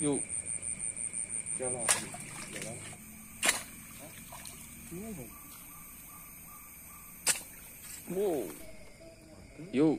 又有了。有了。啊？了。有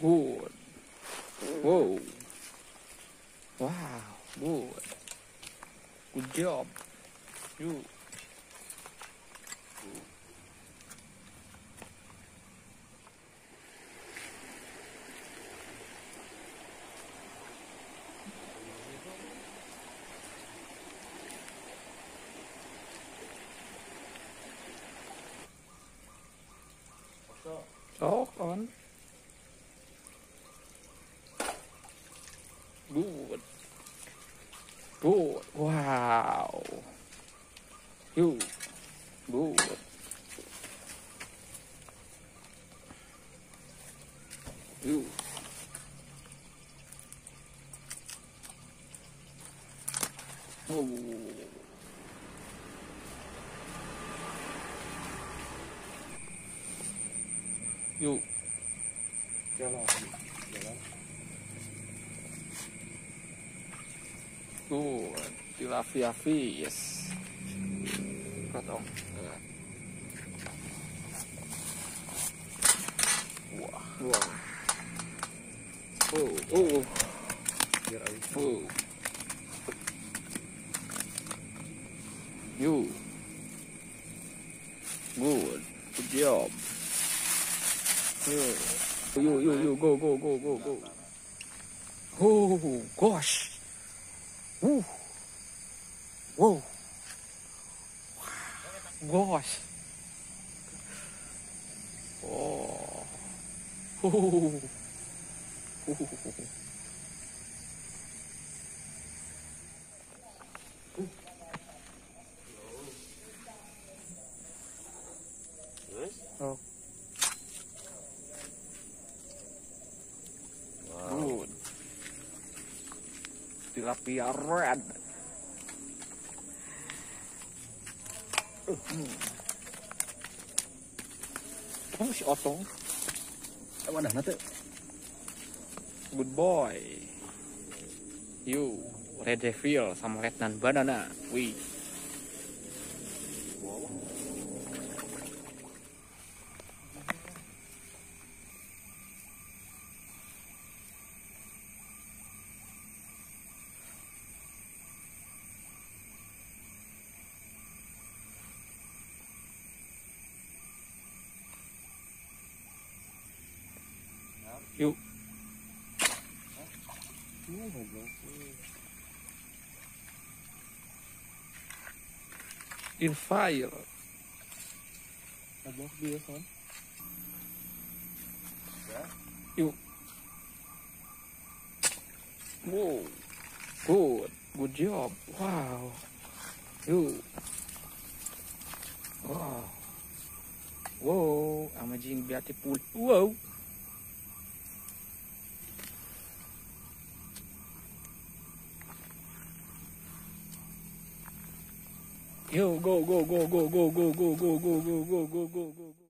Good. Whoa. Wow. Good. Good job. You. Talk on. Good. Wow. You. Good. You. Oh. You. Jalan. Jalan. Good. Tilapia fish. Potong. Wah. Wah. Oh, oh, Biar oh. You. Good. Good job. You. You, you, you, go, go, go, go, go. Oh, gosh. Ooh. Whoa. Gosh. Oh. Ooh. Ooh. Tilapia red. Oh, si Otong. Wadah nanti. Good boy. You. Red Devil sama Rednan Banana. Wih. Yuk. In fire. Goblok dia kan. Yuk. Wow. Good. Good job. Wow. Yuk. Wow. Wow. Amazing beautiful. Wow. Yo, go, go, go, go, go, go, go, go, go, go, go, go, go, go.